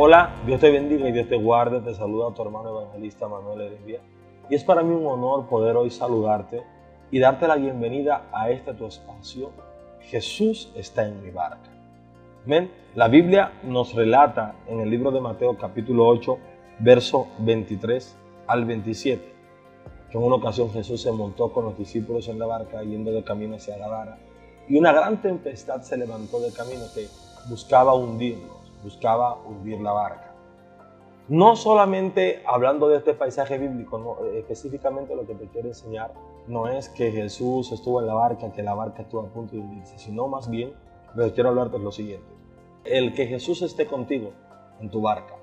Hola, Dios te bendiga y Dios te guarde. Te saluda tu hermano evangelista Manuel Heredia. Y es para mí un honor poder hoy saludarte y darte la bienvenida a este tu espacio. Jesús está en mi barca. Amén. La Biblia nos relata en el libro de Mateo capítulo 8, verso 23 al 27, que en una ocasión Jesús se montó con los discípulos en la barca yendo de camino hacia Gadara y una gran tempestad se levantó de camino que buscaba hundirlo buscaba hundir la barca. No solamente hablando de este paisaje bíblico, específicamente lo que te quiero enseñar no es que Jesús estuvo en la barca, que la barca estuvo a punto de hundirse, sino más bien, lo quiero hablarte de lo siguiente. El que Jesús esté contigo en tu barca,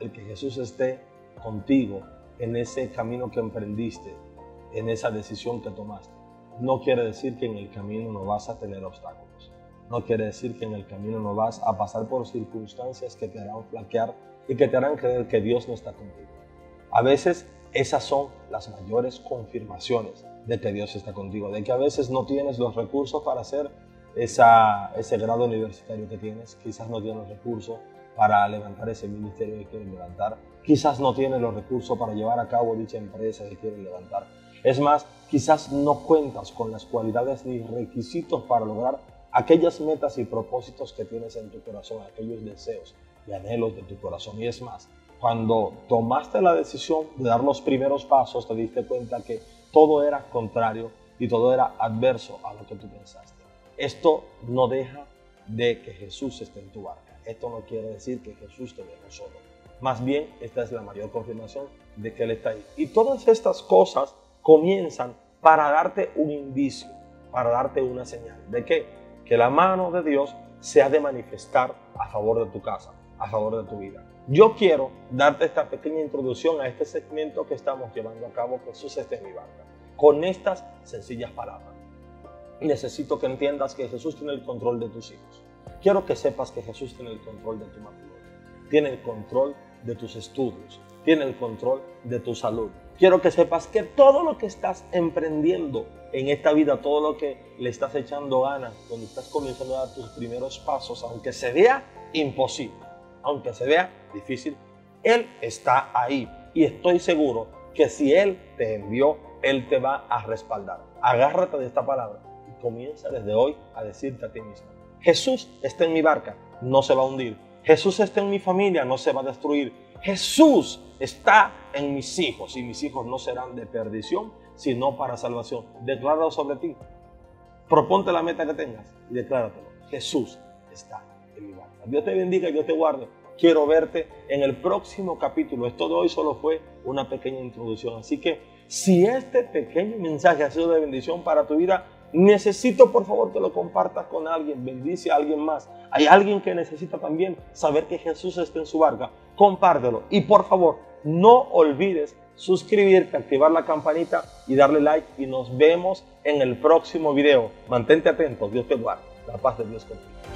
el que Jesús esté contigo en ese camino que emprendiste, en esa decisión que tomaste, no quiere decir que en el camino no vas a tener obstáculos no quiere decir que en el camino no vas a pasar por circunstancias que te harán flaquear y que te harán creer que Dios no está contigo. A veces esas son las mayores confirmaciones de que Dios está contigo, de que a veces no tienes los recursos para hacer ese grado universitario que tienes, quizás no tienes los recursos para levantar ese ministerio que quieres levantar, quizás no tienes los recursos para llevar a cabo dicha empresa que quieres levantar. Es más, quizás no cuentas con las cualidades ni requisitos para lograr aquellas metas y propósitos que tienes en tu corazón, aquellos deseos y anhelos de tu corazón. Y es más, cuando tomaste la decisión de dar los primeros pasos, te diste cuenta que todo era contrario y todo era adverso a lo que tú pensaste. Esto no deja de que Jesús esté en tu barca. Esto no quiere decir que Jesús te deje solo. Más bien, esta es la mayor confirmación de que Él está ahí. Y todas estas cosas comienzan para darte un indicio, para darte una señal. ¿De qué? Que la mano de Dios se ha de manifestar a favor de tu casa, a favor de tu vida. Yo quiero darte esta pequeña introducción a este segmento que estamos llevando a cabo, Jesús está en mi barca, con estas sencillas palabras. Necesito que entiendas que Jesús tiene el control de tus hijos. Quiero que sepas que Jesús tiene el control de tu matrimonio, tiene el control de tus estudios, tiene el control de tu salud, quiero que sepas que todo lo que estás emprendiendo en esta vida, todo lo que le estás echando ganas, donde estás comenzando a dar tus primeros pasos, aunque se vea imposible, aunque se vea difícil, Él está ahí. Y estoy seguro que si Él te envió, Él te va a respaldar. Agárrate de esta palabra y comienza desde hoy a decirte a ti mismo, Jesús está en mi barca, no se va a hundir. Jesús está en mi familia, no se va a destruir. Jesús está en mis hijos y mis hijos no serán de perdición, sino para salvación. Decláralo sobre ti. Proponte la meta que tengas y decláratelo. Jesús está en mi barca. Dios te bendiga Dios te guarde. Quiero verte en el próximo capítulo. Esto de hoy solo fue una pequeña introducción. Así que si este pequeño mensaje ha sido de bendición para tu vida, necesito por favor que lo compartas con alguien, bendice a alguien más. Hay alguien que necesita también saber que Jesús está en su barca. Compártelo y por favor no olvides suscribirte, activar la campanita y darle like y nos vemos en el próximo video. Mantente atento, Dios te guarde. La paz de Dios contigo.